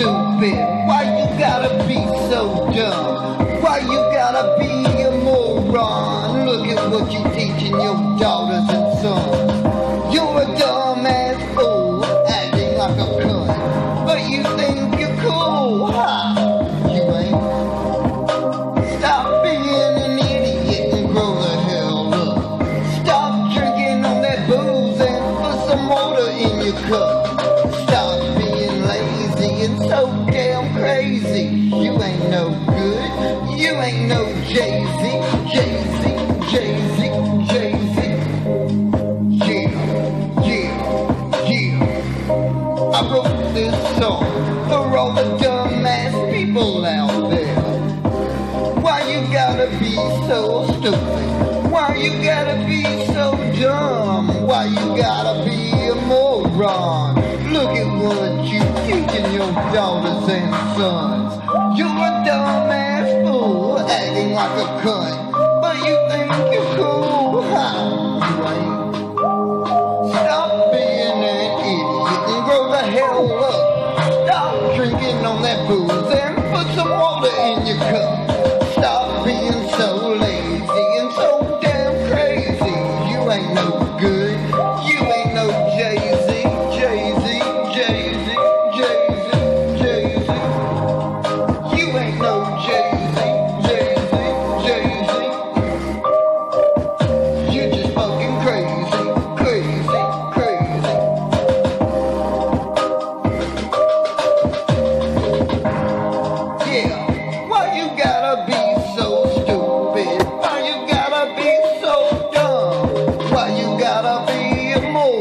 stupid? Why you gotta be so dumb? Why you gotta be a moron? Look at what you teaching your daughters and sons. You're a dumbass fool, acting like a cunt. But you think you're cool, ha? You ain't. Stop being an idiot and grow the hell up. Stop drinking on that booze and put some water in your cup. So damn crazy. You ain't no good. You ain't no Jay-Z, Jay-Z, Jay-Z, Jay-Z. Yeah, yeah, yeah. I wrote this song for all the dumbass people out there. Why you gotta be so stupid? Why you gotta be so dumb? Why you gotta be a moron? Look at what daughters and sons. You're a dumbass fool, acting like a cunt. But you think you're cool, huh? You ain't. Stop being an idiot and grow the hell up. Stop drinking on that booze and put some water in your cup.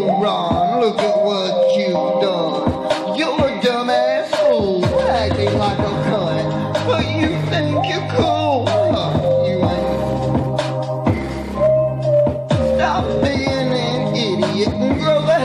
moron. Look at what you've done. You're a dumb asshole, acting like a cunt. But you think you're cool. Huh, you ain't. Stop being an idiot and grow up.